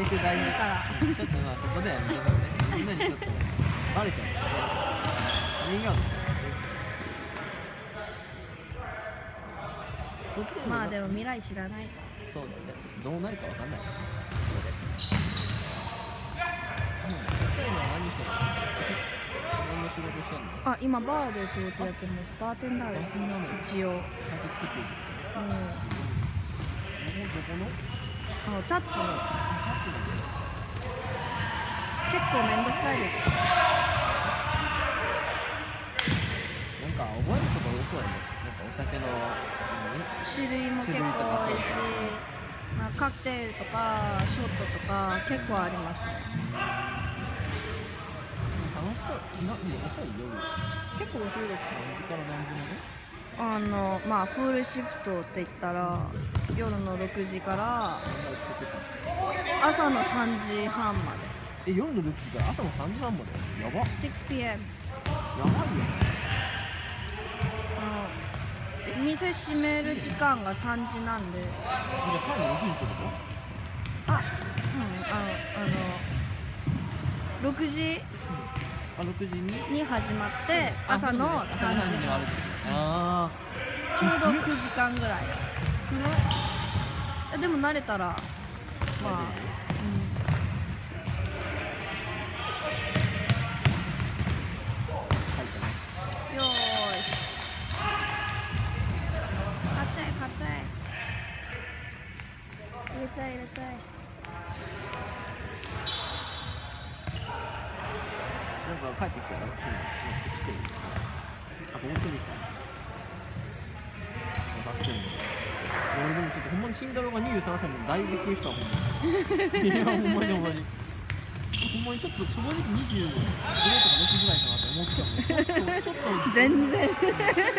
ょっと編集大事からちょっとまあそこでは皆さんねみんなにちょっとバレちゃうからねみんなのこっちでもまあでも未来知らないそうだねどうなるかわかんないそうですうん今何してるの何の仕事してんのあ今バーで仕事やってるのバーテンダーです。一応。酒作っていくあ日本どこののチャッツカップだけ結構めんどくさいです。なんか覚えること多そうやね。なんかお酒の何種類も結構多いしまあ、カクテルとかショットとか結構あります。ね楽しそう。な遅い夜。結構遅いです何時から何時まで？あのまあフールシフトって言ったら夜の6時から朝の3時半まで。え夜の6時から朝の3時半まで？やば。や 6pm ばいよあの店閉める時間が3時なんで。じゃあ帰るの6時ってこあうんあのあの6時とあ6時に？に始まって朝の3時朝の3時に終わるってことあちょうど9時間ぐらい。少ない。えでも慣れたらまあ、うん、よーし買っちゃえ買っちゃえ。入れちゃえ入れちゃえ。なんか帰ってきたよ。あ、ここ来てきた。バス停に。俺でもちょっとほんまに慎太郎が23歳のだいぶびっくりしたわほんまに いやほんまにほんまに。ほんまにちょっと正直25とか6ぐらいかなと思ってたもんちょっとちょっと全然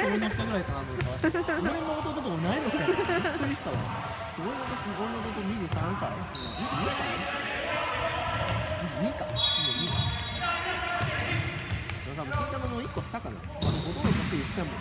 俺の下ぐらいかなと思ったら俺の弟と同い年やった。びっくりしたわすごい私俺の弟23歳。22か。22か。22か。多分慎太郎の1個下かな。まあほとんど年一緒やもん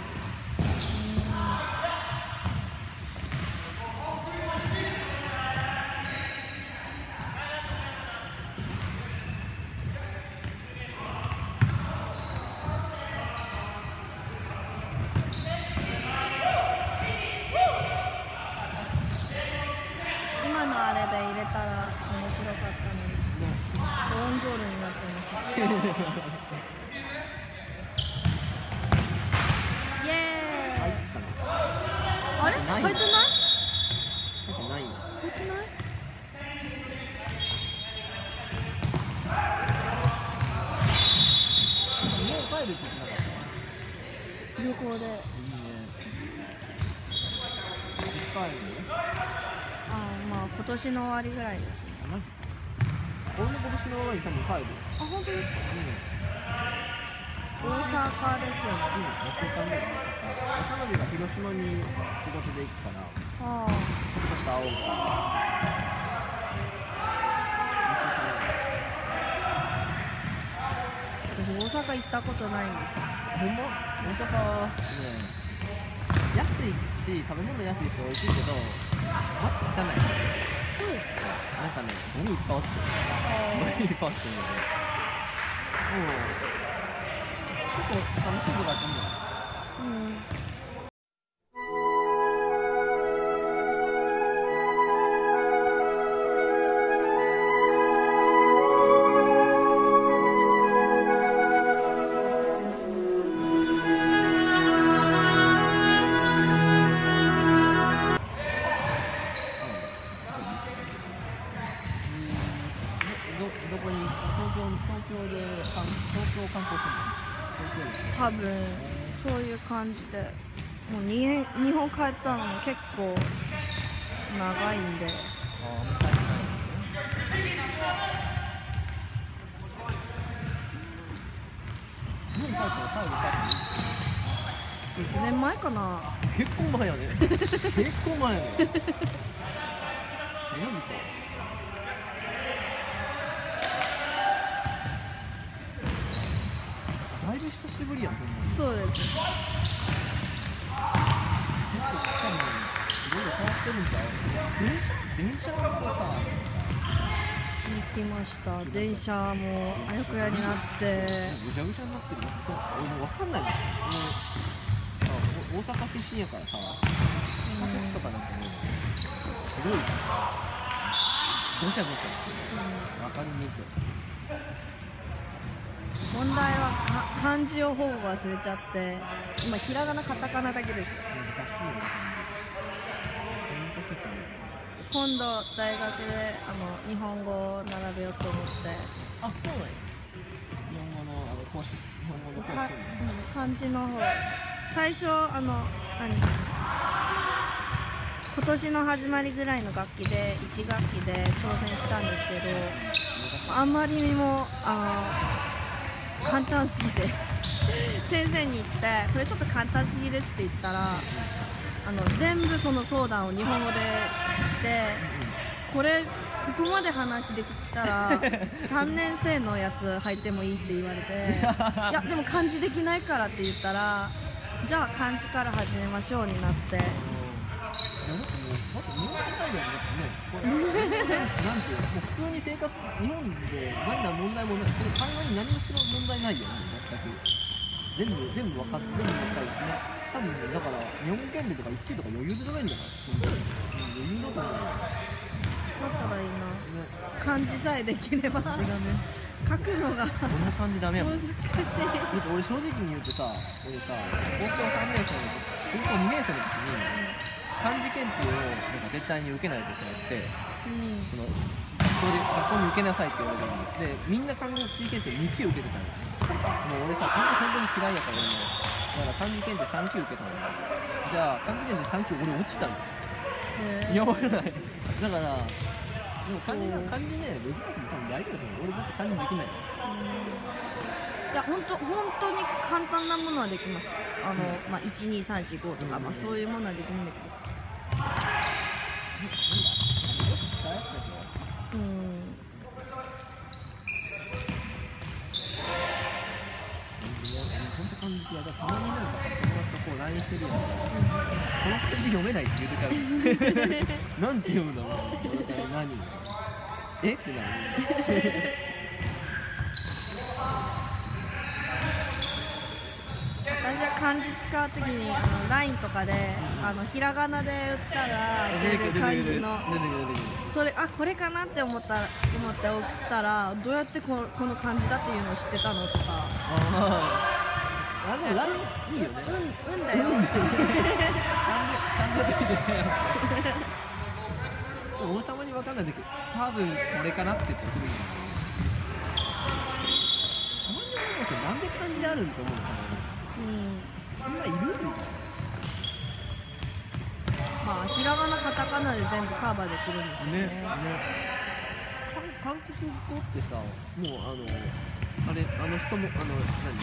今のあれで入れたら面白かったのにねオウンゴールになっちゃいましたイエーイ入ったのあれない入ってない入ってないよ入ってないもう帰るって言ってなかった旅行でいいね。いつ帰るのあまあ今年の終わりぐらいですあ、マジか。俺も今年の終わりに多分帰る。あ本当ですかうん。大阪ですよねうん、2週間ぐらい。大阪。彼女が広島に仕事で行くから、ああちょっと会おうか。私大阪行ったことない。んですよ。ほんま大阪ね、安い。し、食べ物安い。し美味しい。けど、街汚い。なんかね、ゴミいっぱい落ちてる。ゴミいっぱい落ちてるんだけど。もう、結構楽しいことがあったんじゃないうんもうに日本帰ったのも結構長いんで。ああもう帰ってないのね日本帰ったら最後帰って1年前かな。結構前やね。結構前やね。マジかだいぶ久しぶりやんそうです変わってるんちゃう電車電車もさ聞きました。電車もあやふやになって。ぐちゃぐちゃになってる。よ俺もう分かんない。もん俺さお大阪出身やからさ地下鉄とかなんかもうすごい。どしゃどしゃしてる。分かりにくい問題はか漢字をほぼ忘れちゃって今ひらがなカタカナだけです。難しい。よね難しいと思う。今度大学であの日本語を並べようと思って。あそうなんや。日本語のあの講師日本語の講か師。うん漢字の方。最初あの何？今年の始まりぐらいの楽器で1学期で挑戦したんですけどあんまりにもあの簡単すぎて。先生に言ってこれちょっと簡単すぎですって言ったらあの全部その相談を日本語でしてこれここまで話できたら 3年生のやつ入ってもいいって言われていやでも漢字できないからって言ったらじゃあ漢字から始めましょうになってこれ、なんていうの、もう普通に生活、日本で何が問題もない、これ会話に何もする問題ないよね、全く。全部、全部分かって、全部分かるしね。多分ね、だから、日本語検定とか1位とか余裕で取れるんじゃない？余裕だと思うよ。だったらいいなね、漢字さえできればね、書くのがこの漢字ダメやもん。難しいだって俺正直に言うとさ、俺さ、高校3年生の時、高校2年生の時に、漢字検定をなんか絶対に受けないといけなくて、うん。その学校で学校に受けなさいって言われたのでみんな漢字検定2級受けてたのもう俺さ漢字本当に嫌いやから俺もだから漢字検定3級受けたのじゃあ漢字検定3級俺落ちたの。いや覚えない？だからでも漢字が漢字ねできなくても多分大丈夫だと思う俺だって漢字できない。いや本当本当に簡単なものはできます。あの、まあ、12345とか、うん。まあ、そういうものはできるんだけど読めないって言うてからなん。て読むのえってなる私は漢字使うときにあの LINE とかであのひらがなで打ったら出る漢字の。それあこれかなって思った思って送ったらどうやってここの漢字だっていうのを知ってたのとか。ああでも LINE いいよね。うんうんだよ。俺たまに分かんないんだけど多分これかなって言って送るんですよたなんで漢字あるんと思うのかうんな。そん。ないるまあひらがなカタカナで全部カバーできるんですよね。ね韓韓国語ってさもうあのあれあの人もあの何？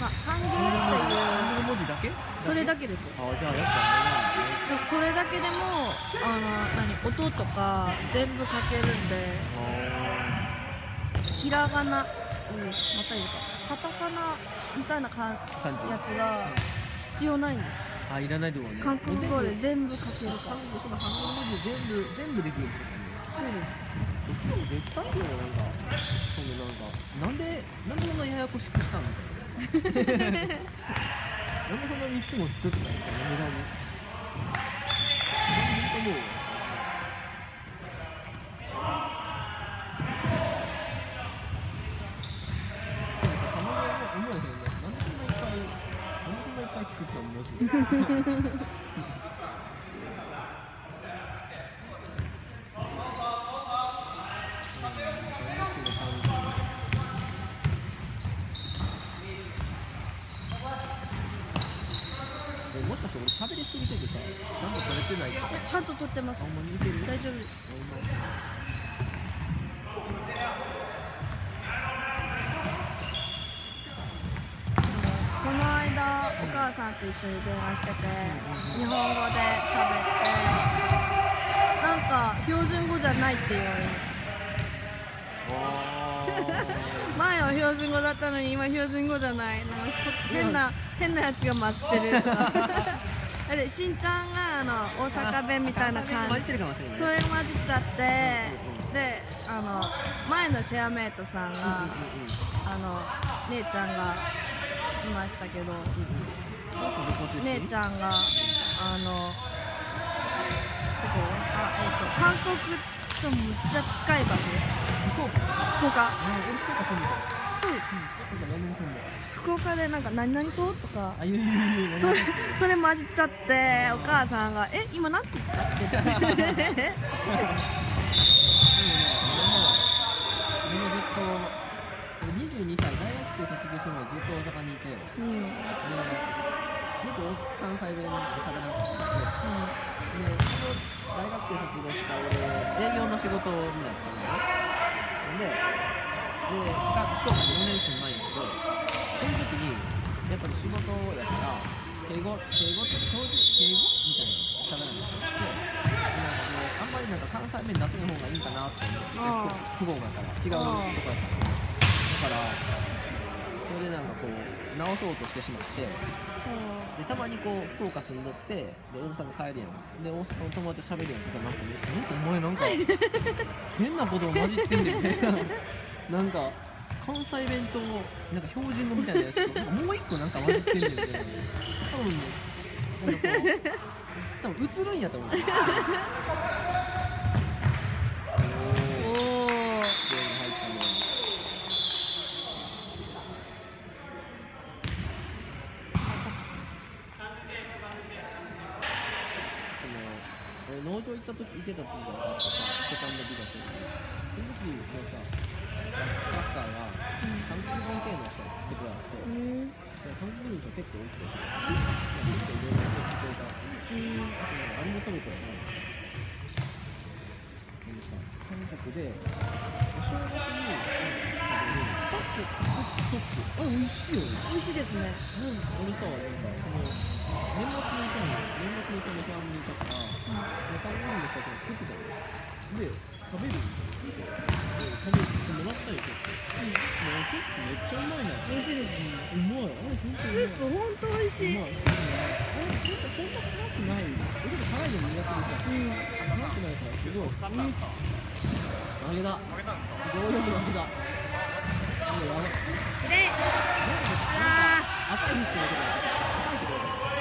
まあハングルそのっていう漢字の文字だけ？それだけけですよ。あじゃあやっぱあでもそれだけでもあの何音とか全部書けるんでひらがな、うん、また言うたカタカナみたいなかやつが必要ないんですあいらないと思うね。韓国語で全部書けるから。韓国その韓国文字全部全部できるってことねそうです。そっちの方が絶対いいよなんかそのなんかなんでなんでそんなややこしくしたんみたいななんでそんな3つも作ったのみたいな無駄に。本当思うよでもさたまに思うよねなんでそんないっぱいなんでそんないっぱい作ったの文字で ももしかして俺喋りすぎててさ、なんか取れてないか。ちゃんと撮ってます。あんま似てる？大丈夫ですほんまこの間お母さんと一緒に電話してて日本語で喋ってなんか標準語じゃないって言われる。あ前は標準語だったのに今標準語じゃない。なんか変な変なやつが混じってるとか。あれしんちゃんがあの大阪弁みたいな感じ。それ混じっちゃってであの前のシェアメイトさんがあの姉ちゃんがいましたけど。姉ちゃんがあのどこあえっ、と韓国とむっちゃ近い場所。福岡。福岡。福岡でなんか何々島とか。それそれ混じっちゃってお母さんが「え今なんて言った?」って。言ってでもね、俺も、俺もずっと、俺22歳、大学生卒業するまでずっと大阪にいて、で、ずっうんうんと関西弁しか喋らなくて、で、その大学生卒業した俺、営業の仕事になったんだよ。で、で、福岡に4年住んだんやけど、その時に、やっぱり仕事やから、敬語、敬語って標準、敬語みたいなの喋らなくて、あんまりなんか関西弁出せない方がいいかなって思って、不合だから、違うとこやから。だから、それでなんかこう、直そうとしてしまって、でたまにこう福岡住んどってで大阪帰るやん。で大阪の友達と喋るやんか。なんかねなんかお前なんか 変なこと混じってんみたいななんか関西弁となんか標準語みたいなやつともう一個なんか混じってんたいな多分ね多分映るんやと思う おーおお電話入ったねその俺農場行った時行けた時じゃなかったさセカンド美学その時のさサッカーが韓国語系の人ってことがあって、うん韓国人が結構多くて結構いろいろ人聞こえた、あれも食べたよねクでお正月に食べるトップトップあ美味しいよね。美味しいですね。なんか俺さなんかその年末にいたのよ年末にそのファームにいたからその台湾の人たちが作ってたのよ。で食べるんだよ。で食べてもらったりと。ってもうトップめっちゃうまいな。美味しいですうまい。あれ本当スにープほんと美味しい、うまい。あれそんなそんな辛くない。俺ちょっと辛いの苦手でさ。うん。辛くないからすごいいいっす負けた。負けたんですか？強力負けたもうやばいきれいあ赤い服のとこ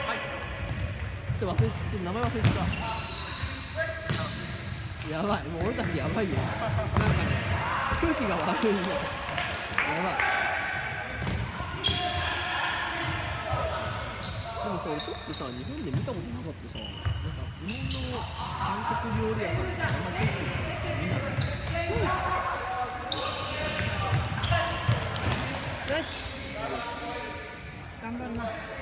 赤いちょっと忘れちょっと名前忘れてたやばいもう俺たちやばいよなんかね空気が悪いよやばいでもさ俺トップさ日本で見たことなかったさなんか日本の韓国料理屋さんってあんまトップって見ないですーよし。頑張るな。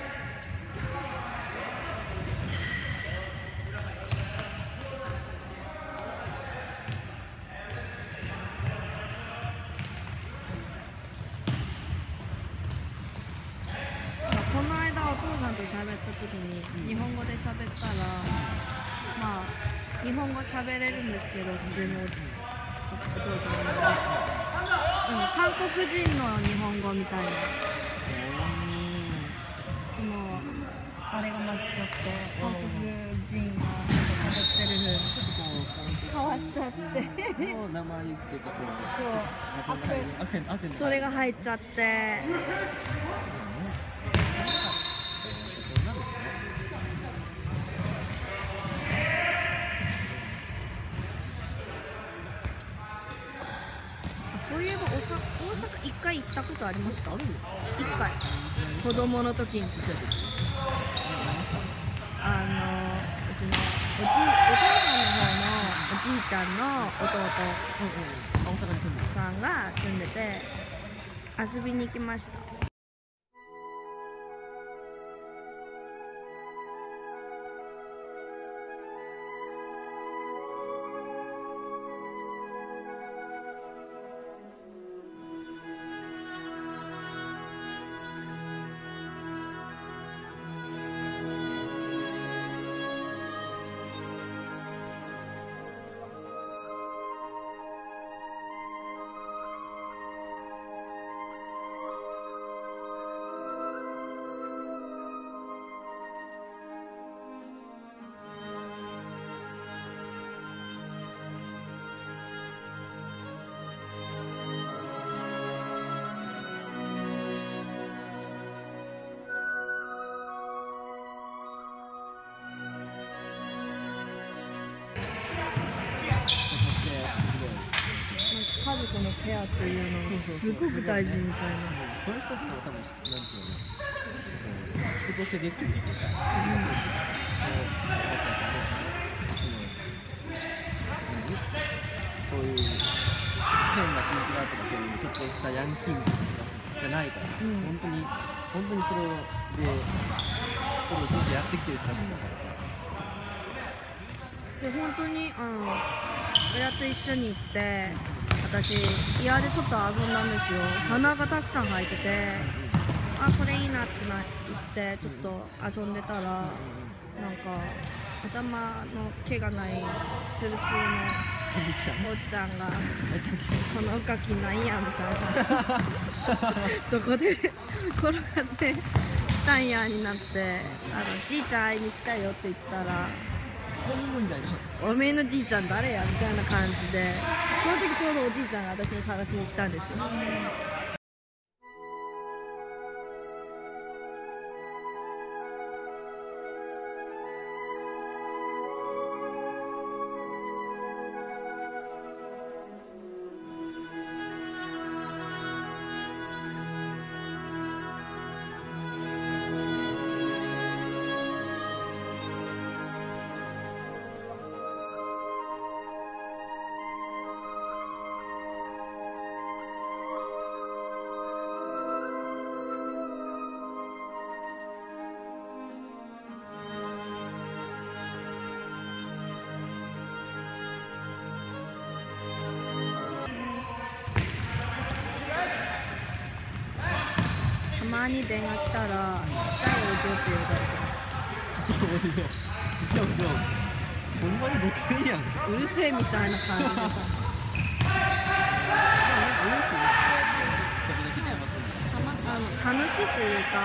この間お父さんと喋った時に日本語で喋ったらまあ日本語喋れるんですけど普通におお父さんが、うん、韓国人の日本語みたいな。このあれが混じっちゃって韓国人がなんか喋ってるちょっとこう変わっちゃっての名前言ってたこそうアクセント。それが入っちゃってそういえば大阪一回行ったことありました？あるんですか一回。子供の時にちっちゃい時あの。うちのおじお父さんの方のおじいちゃんの弟さんが住んでて遊びに行きました。のケアっていうのがすごく大事みたいな。そういう人たちも多分なん。ていうの人としてできてるっていうかそういう変なキンキラとかそういうちょっとしたヤンキーみたいな人たちじゃないから、うん。本当に本当にそれをでそれをずっとやってきてる人たちだからさ、で本当にあの親と一緒に行って私庭でちょっと遊んだんですよ。花がたくさん生えててあこれいいなってな言ってちょっと遊んでたらなんか頭の毛がないツルツルのおっちゃんが「このおかきなんや」みたいな。どこで転がってきたんやになってあのじいちゃん会いに来たよって言ったらおめえのじいちゃん誰や？みたいな感じで。その時ちょうどおじいちゃんが私に探しに来たんですよ。に電話来たらちっちゃいお嬢って呼ばれてまちっちゃいおじょちっちゃいおじょほんまに6000やん。うるせえみたいな感じでさ。あなんか嬉しいね時々ねまたねあの楽しいというか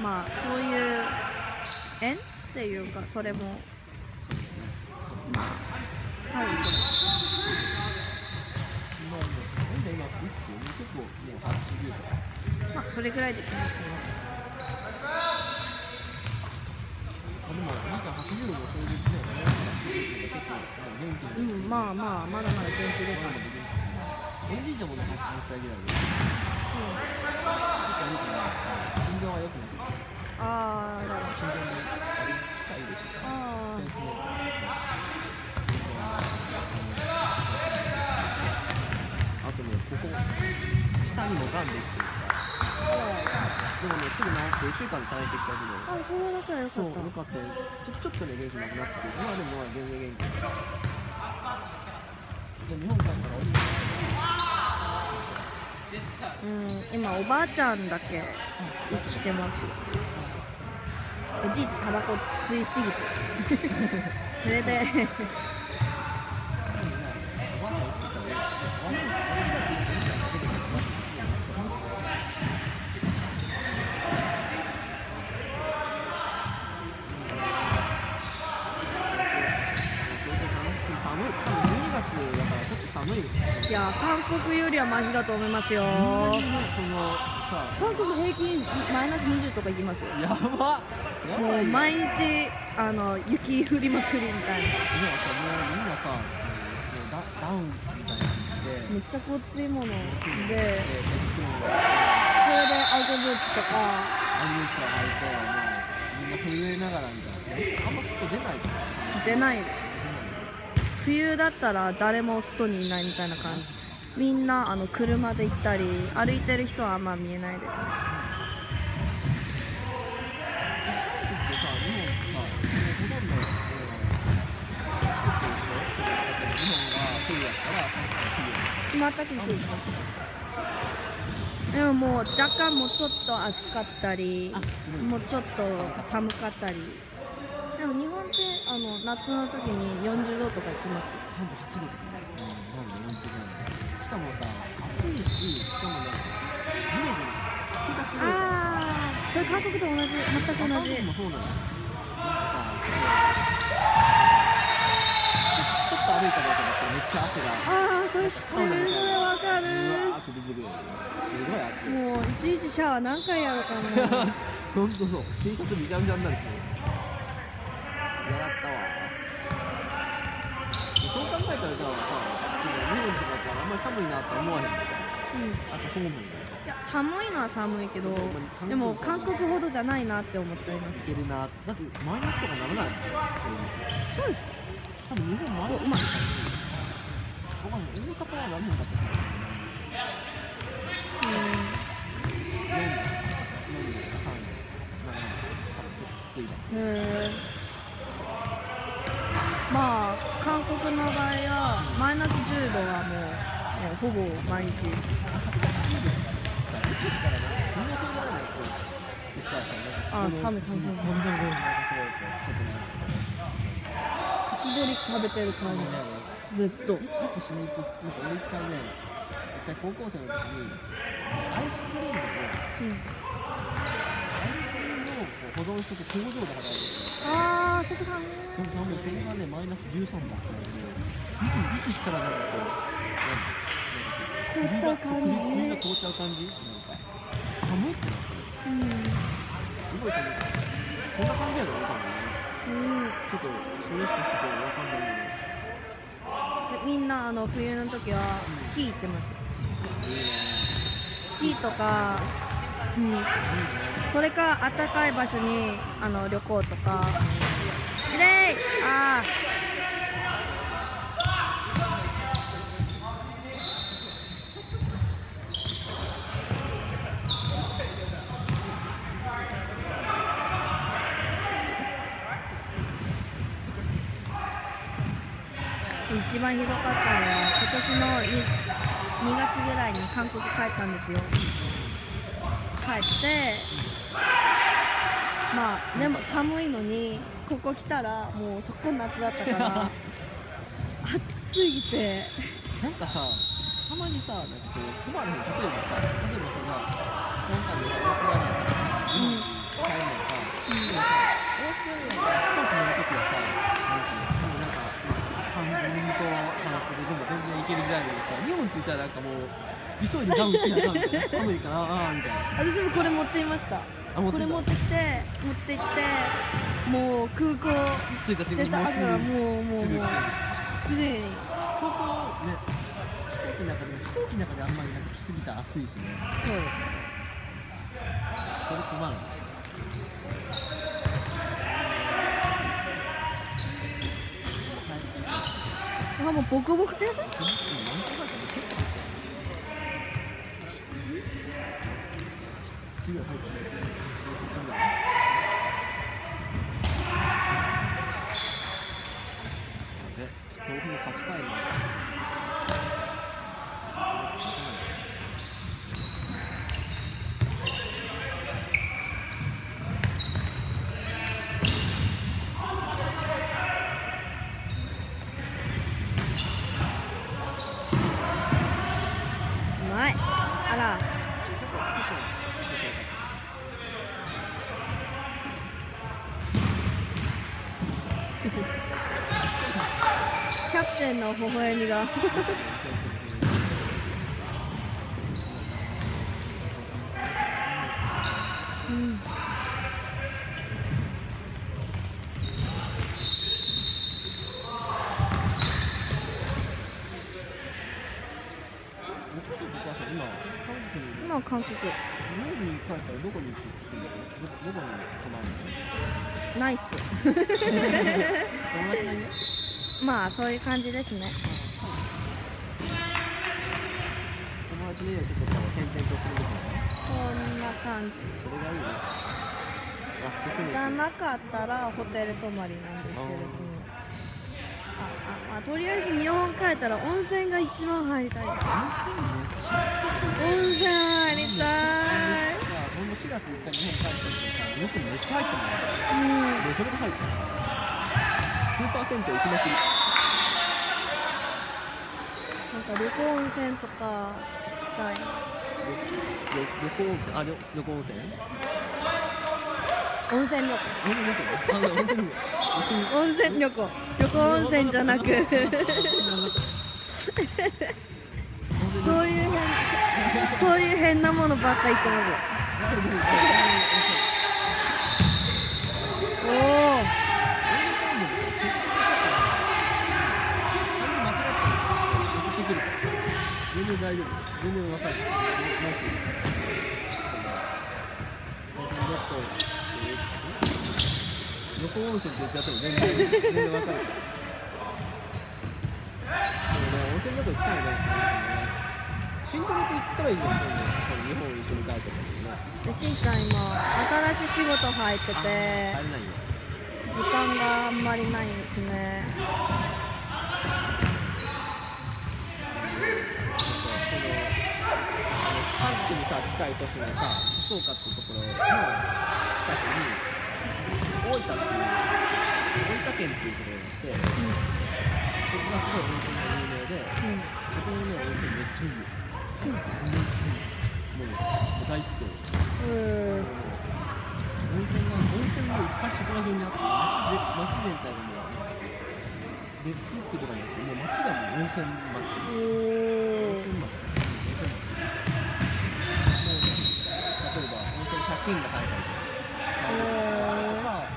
まあそういう縁っていうかそれも。まあはい。まあもうなんだ今いくつ結構もう80とかまあそれぐらいできますけあでもなんか80もそういうね結構元気うんまあまあまだまだ元気ですまできるおじいちゃんもね8歳ぐらいで結構よくない心臓は良くなってああ心臓にあれ近いですああとねここ下にもがんできてるでもねすぐ治って1週間で退院してきたけどあそれだったらよかそう、よかったよ。ちょちょっとね、元気なくなってて、まあでもまあ全然元気。で日本帰ったらおじいうん今おばあちゃんだけ生きてますおじいちタバコ吸いすぎてそれでちゃんにねおばあちゃん生きてたらね、あれ、あれだけいいんじゃないけど、寒い、多分12月だい。いや韓国よりはマシだと思いますよ。このさ、韓国平均マイナス20とかいきますよ。やばやばもう毎日あの雪降りまくりみたいでもさ、もうみんなさ、もうダダウンみたいな感じで、なめっちゃごっついもの。でそれでアウトブーツとか。アニメーション履いて、もうみんな震えながらみたいな。あんま外出ないからさ。出ないです。出冬だったら誰も外にいないみたいな感じ。みんなあの車で行ったり歩いてる人はあんま見えないですね。でもももう若干もうちょっと暑かったりもうちょっと寒かったり。でも日本あの夏の時に40度とか行きます？よ38度とかね。うん、なんで、40度なんで。しかもさ、暑いし、しかもなんか、ジメジメ湿気がすごい。ああそれ韓国と同じ全く同じ韓国もそうなのよ。なんかさ、ちょちょっと歩いただけだとめっちゃ汗が。ああそれ知ってるそれわかうるわーって出てくる。すごい暑い。もういちいちシャワー何回やるかなほんとそう。T シャツびちゃびちゃになるしね。嫌だったわ。そう考えたらさ、さ、日本とかさ、あんまり寒いなって思わへんのか。うん。あとそう思うんだよ。いや寒いのは寒いけどでも韓国ほどじゃないなって思っちゃいますいけるな。だってマイナスとかならない。そうです。か多分日本マイナうまいわかん。ない。大阪は何年かって言ってうん。4年、4年、3年、7年、低いだ。へーまあ韓国の場合はマイナス10度はもうもうほぼ毎日メキシからね、そんなそうならないと、そしたらさ、あ寒い寒い寒いか、き氷食べてる感じ。ずっと、一回ね、一回高校生の時に、アイスクリームを、アイスクリームをこう保存してて工場で働いてるああそこ寒いでもさ、もうそれがね、マイナス13だったので、息息したらなんかこう、凍っちゃう感じ首が凍っちゃう感じなんか、寒いってなって、うんすごい寒い。そんな感じやろ、多分ね。うんちょっと、それしかちょっとわかんないけでみんなあの冬の時はスキー行ってますど。いいね。スキーとか、うん、いいね。それか暖かい場所にあの旅行とか。イレイ!あー。一番ひどかったのは今年の 2, 2月ぐらいに韓国帰ったんですよ。帰ってまあでも寒いのにここ来たらもうそこ夏だったから 暑すぎて。なんかさ、たまにさ、なんかこう、困るへん、例えばさ、例えばそ今回のオーストラリアとか、日本に帰るのか、うん。でもさ、オーストラリアに飛行機乗るときはさ、なんていうの、多分なんか、半分と半袖でも全然いけるぐらいのにさ、日本着いたらなんかもう、急いでダウン着なあかんみたいな、寒いから、ああ、みたいな。私もこれ持っていましたこれ持ってきて持ってきてもう空港着いた瞬間にもうすぐもうもうすでに空港ね飛行機の中で飛行機の中であんまりなんか過ぎた暑いしね。そうそれ困る。あもうボコボコやばい。7で、豆腐を書き換えます。の微笑みが。うん。今、韓国。ナイス まあそういう感じですね。友達の家をちょっとこう転々とするみたいな。そんな感じそれがいいね。じゃなかったらホテル泊まりなんですけれども。ああ、まあ、とりあえず日本帰ったら温泉が一番入りたい。です温泉入りたい。いや俺も4月3日日本帰った時にさ、温泉めっちゃ入ってたもん。うん。めちゃめちゃ入ってた。スーパー銭湯行きまくり。なんか旅行温泉とか行きたい。旅旅行温泉、あ、旅旅行温泉？温泉旅行。温泉旅行。あ、温泉旅行。温泉旅行旅行温泉じゃなく。そういう変そそういう変なものばっか言ってます。おお全然大丈夫。全然わかる。もし、旅行温泉って言っちゃっても全然、全然わかる。でもね、温泉旅行行きたいね。新婚と行ったらいいんじゃん、今度日本一緒に帰ってたのにね。でしんちゃん今新しい仕事入ってて帰れないよ。時間があんまりないですね韓国にさ近い都市のさ福岡っていうところの近くに大分っていう大分県っていうところがあってそこがすごい温泉が有名でうんそこのね温泉めっちゃいいよ。めっちゃいいもうもう大好きで温泉が温泉もいっぱいそこら中にあって街で街全体がもう別府ってところにあってもう街がもう温泉街おー温泉町温泉町もうね例えば温泉100円が買えたりとかとか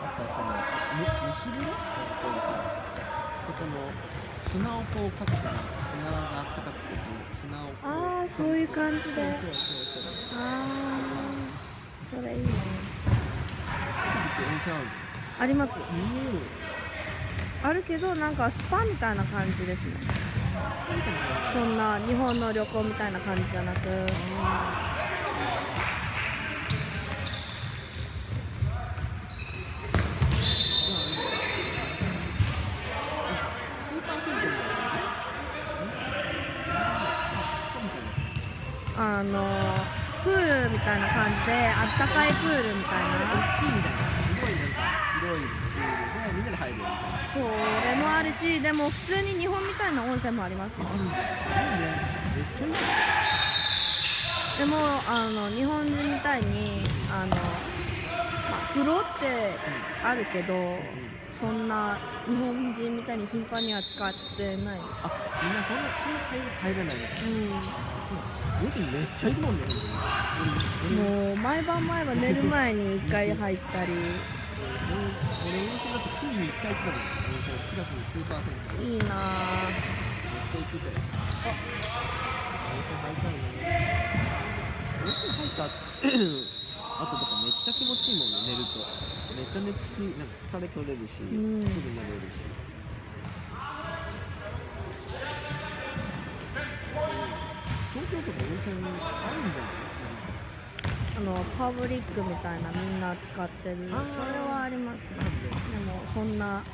あとはそのむ蒸し風呂っていうかそこの砂をこうかけたら砂があったかくてこう砂をこうあーそういう感じでそうそうそうそうあそれいいね。あります。あるけどなんかスパみたいな感じですね。スパみたいな感じそんな日本の旅行みたいな感じじゃなくスーパー銭湯みたいなあのプールみたいな感じであったかいプールみたいな。大きいみたいなすごいなんか広いプールでみんなで入るみたいな。それもあるしでも普通に日本みたいな温泉もありますよ。あるん。だいいねめっちゃいいねでもあの日本人みたいにあの、まあ、風呂ってあるけどそんな日本人みたいに頻繁には使ってない。あみんなそんなそんな入入れないの？かうめっちゃいるもんねもう毎晩毎晩寝る前に1回入ったり俺温泉だって週に1回行ってたもん。温泉近くにスーパーセンターいいなぁめっちゃ行ってたよあ温泉入りたいね温泉入った後とかめっちゃ気持ちいいもんね寝るとめっちゃ寝つきなんか疲れ取れるし、うんすぐ寝れるし東京とか温泉あるんじゃないあのパブリックみたいなみんな使ってる。それはありますね。でもそんな